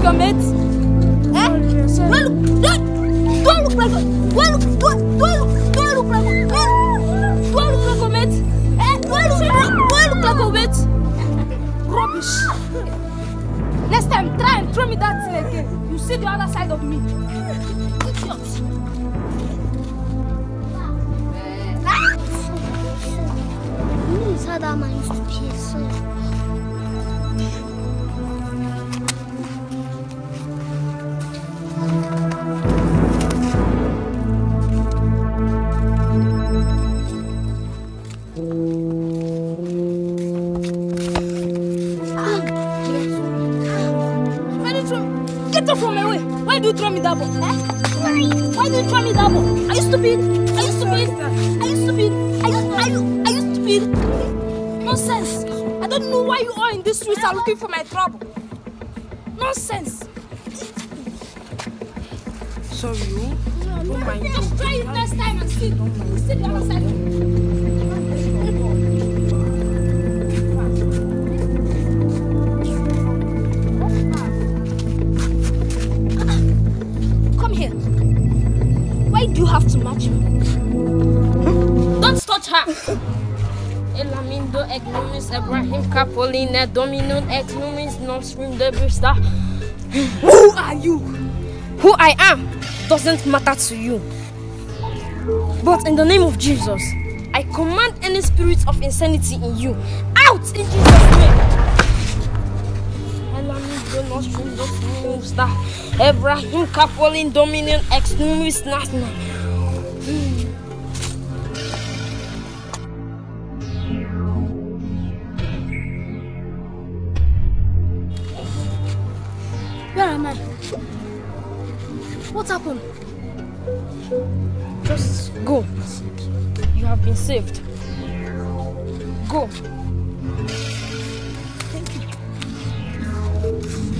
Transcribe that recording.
like your mate? Eh? Do I look? Do I, do I look like? Do I look? Do I, do I look? Do I look like? Do I, do I look like your mate? Eh? Do I look? Do I look like your mate? Rubbish. Next time, try and throw me that thing again. You see the other side of me. Idiot. Saw that man used to be a son. Get from my way. Why do you throw me that ball? Eh? Why do you throw me that ball? Are you stupid? Are you stupid? Are you stupid? Are you, are you, are you stupid? Nonsense. I don't know why you all in this streets are looking for my trouble. Nonsense. Sorry, oh. Don't mind Just try it next time and see. See the other side Why do you have to match me? Don't touch her. Elamindo egnumis Ibrahim Capolina dominum egnumis non stream de brista. Who are you? Who I am doesn't matter to you. But in the name of Jesus, I command any spirit of insanity in you out in Jesus' name. Stream de brista. Ibrahim Capolin dominum egnumis nasna. Where am I? What happened? Just go. You have been saved. Go. Thank you.